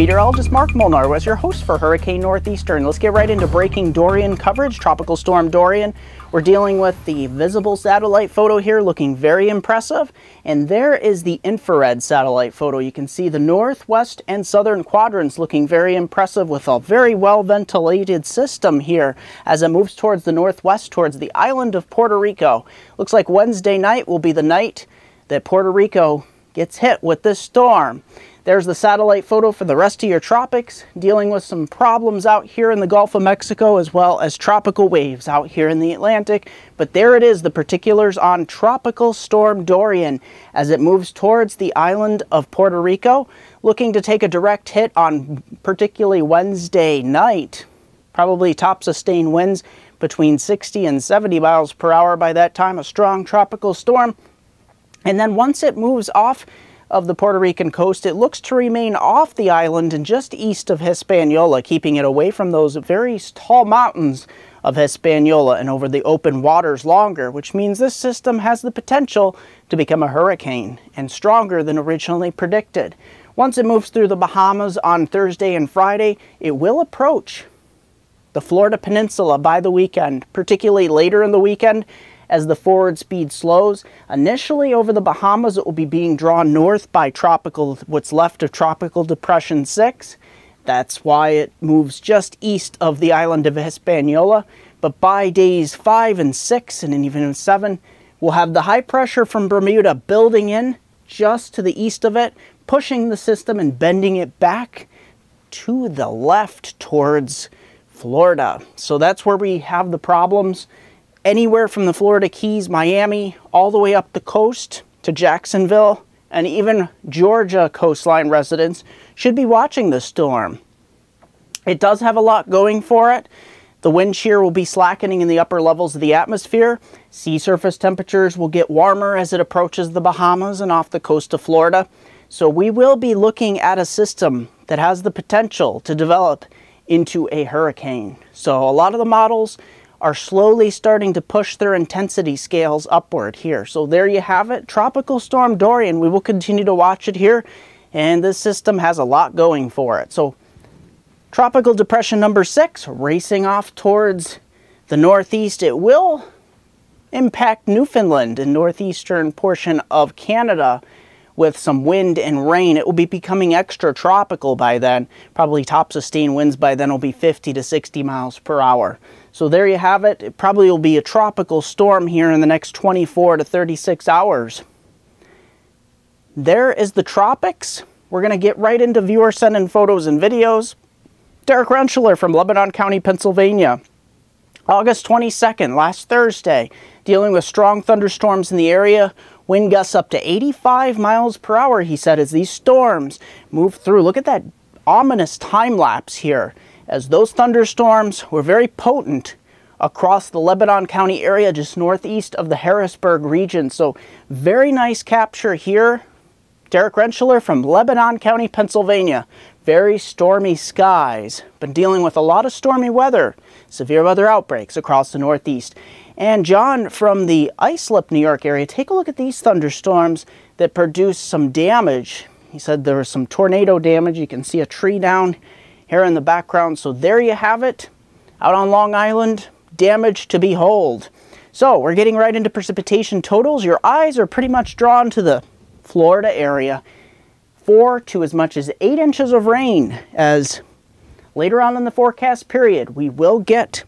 Meteorologist Mark Molnar was your host for Hurricane Northeastern. Let's get right into breaking Dorian coverage. Tropical Storm Dorian. We're dealing with the visible satellite photo here looking very impressive. And there is the infrared satellite photo. You can see the northwest and southern quadrants looking very impressive with a very well ventilated system here as it moves towards the northwest towards the island of Puerto Rico. Looks like Wednesday night will be the night that Puerto Rico gets hit with this storm. There's the satellite photo for the rest of your tropics, dealing with some problems out here in the Gulf of Mexico as well as tropical waves out here in the Atlantic. But there it is, the particulars on Tropical Storm Dorian as it moves towards the island of Puerto Rico, looking to take a direct hit on particularly Wednesday night. Probably top sustained winds between 60 and 70 miles per hour by that time, a strong tropical storm. And then once it moves off of the Puerto Rican coast, it looks to remain off the island and just east of Hispaniola, keeping it away from those very tall mountains of Hispaniola and over the open waters longer, which means this system has the potential to become a hurricane and stronger than originally predicted. Once it moves through the Bahamas on Thursday and Friday, it will approach the Florida Peninsula by the weekend, particularly later in the weekend as the forward speed slows. Initially over the Bahamas, it will be being drawn north by tropical, what's left of Tropical Depression 6. That's why it moves just east of the island of Hispaniola. But by days 5 and 6 and even 7, we'll have the high pressure from Bermuda building in just to the east of it, pushing the system and bending it back to the left towards Florida. So that's where we have the problems anywhere from the Florida Keys, Miami, all the way up the coast to Jacksonville, and even Georgia coastline residents should be watching the storm. It does have a lot going for it. The wind shear will be slackening in the upper levels of the atmosphere. Sea surface temperatures will get warmer as it approaches the Bahamas and off the coast of Florida. So we will be looking at a system that has the potential to develop into a hurricane. So a lot of the models are slowly starting to push their intensity scales upward here. So there you have it, Tropical Storm Dorian. We will continue to watch it here, and this system has a lot going for it. So Tropical Depression number six, racing off towards the northeast. It will impact Newfoundland and northeastern portion of Canada with some wind and rain. It will be becoming extra tropical by then. Probably top sustained winds by then will be 50 to 60 miles per hour. So there you have it. It probably will be a tropical storm here in the next 24 to 36 hours. There is the tropics. We're going to get right into viewer sending photos and videos. Derek Rentschler from Lebanon County, Pennsylvania. August 22nd, last Thursday, dealing with strong thunderstorms in the area. Wind gusts up to 85 miles per hour, he said, as these storms move through. Look at that ominous time lapse here as those thunderstorms were very potent across the Lebanon County area just northeast of the Harrisburg region. So very nice capture here. Derek Rentschler from Lebanon County, Pennsylvania. Very stormy skies. Been dealing with a lot of stormy weather, severe weather outbreaks across the northeast. And John from the Islip, New York area, take a look at these thunderstorms that produced some damage. He said there was some tornado damage. You can see a tree down here in the background. So there you have it, out on Long Island, damage to behold. So we're getting right into precipitation totals. Your eyes are pretty much drawn to the Florida area. Four to as much as eight inches of rain as later on in the forecast period, we will get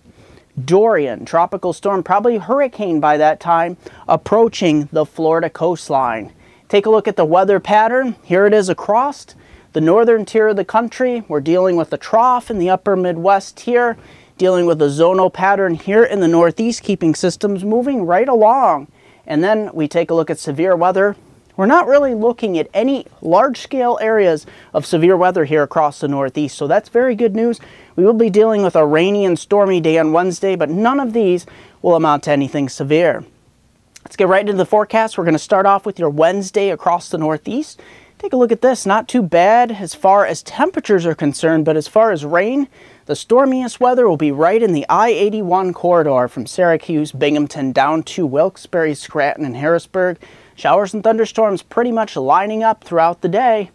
Dorian, tropical storm, probably hurricane by that time, approaching the Florida coastline. Take a look at the weather pattern. Here it is across the northern tier of the country, we're dealing with a trough in the upper Midwest here, dealing with a zonal pattern here in the Northeast, keeping systems moving right along. And then we take a look at severe weather. We're not really looking at any large-scale areas of severe weather here across the Northeast, so that's very good news. We will be dealing with a rainy and stormy day on Wednesday, but none of these will amount to anything severe. Let's get right into the forecast. We're going to start off with your Wednesday across the Northeast. Take a look at this. Not too bad as far as temperatures are concerned, but as far as rain, the stormiest weather will be right in the I-81 corridor from Syracuse, Binghamton down to Wilkes-Barre, Scranton, and Harrisburg. Showers and thunderstorms pretty much lining up throughout the day.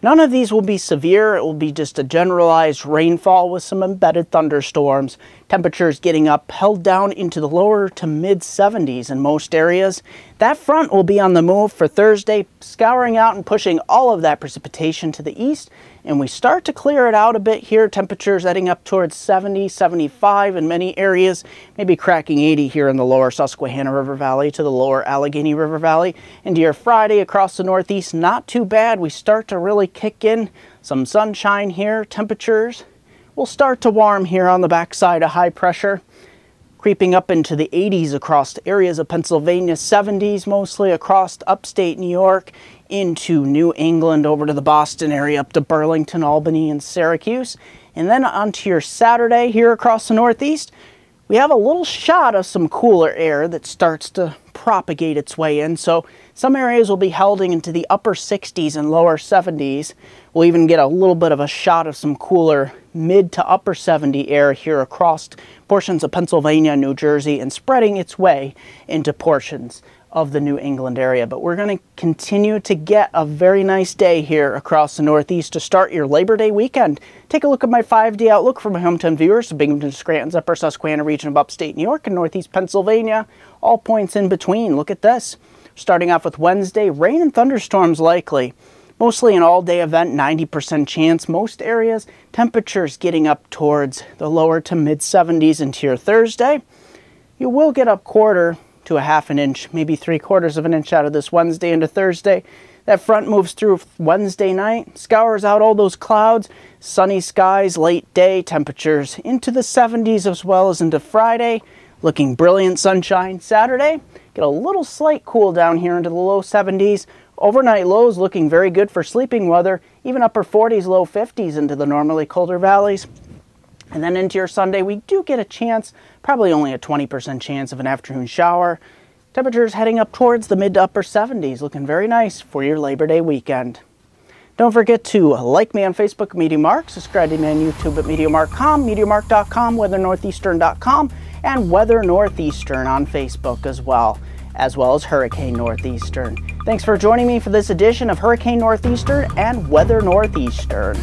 None of these will be severe. It will be just a generalized rainfall with some embedded thunderstorms. Temperatures getting up, held down into the lower to mid 70s in most areas. That front will be on the move for Thursday, scouring out and pushing all of that precipitation to the east. And we start to clear it out a bit here. Temperatures heading up towards 70, 75 in many areas, maybe cracking 80 here in the lower Susquehanna River Valley to the lower Allegheny River Valley. Into your Friday across the northeast, not too bad. We start to really kick in some sunshine here. Temperatures will start to warm here on the backside of high pressure creeping up into the 80s across areas of Pennsylvania, 70s mostly across upstate New York, into New England, over to the Boston area, up to Burlington, Albany, and Syracuse. And then onto your Saturday here across the Northeast, we have a little shot of some cooler air that starts to propagate its way in. So some areas will be holding into the upper 60s and lower 70s. We'll even get a little bit of a shot of some cooler mid to upper 70 air here across portions of Pennsylvania, New Jersey, and spreading its way into portions of the New England area. But we're going to continue to get a very nice day here across the Northeast to start your Labor Day weekend. Take a look at my five-day outlook for my hometown viewers, the Binghamton, Scranton's Upper Susquehanna region of upstate New York and Northeast Pennsylvania, all points in between. Look at this. Starting off with Wednesday, rain and thunderstorms likely. Mostly an all-day event, 90% chance. Most areas, temperatures getting up towards the lower to mid 70s into your Thursday. You will get up quarter to a half an inch, maybe three quarters of an inch out of this Wednesday into Thursday. That front moves through Wednesday night, scours out all those clouds, sunny skies, late day, temperatures into the 70s as well as into Friday. Looking brilliant sunshine. Saturday, get a little slight cool down here into the low 70s. Overnight lows looking very good for sleeping weather, even upper 40s, low 50s into the normally colder valleys. And then into your Sunday, we do get a chance, probably only a 20% chance of an afternoon shower. Temperatures heading up towards the mid to upper 70s, looking very nice for your Labor Day weekend. Don't forget to like me on Facebook, MeteoMark, subscribe to me on YouTube at MeteoMark.com, MeteoMark.com, WeatherNortheastern.com, and Weather Northeastern on Facebook as well, as well as Hurricane Northeastern. Thanks for joining me for this edition of Hurricane Northeastern and Weather Northeastern.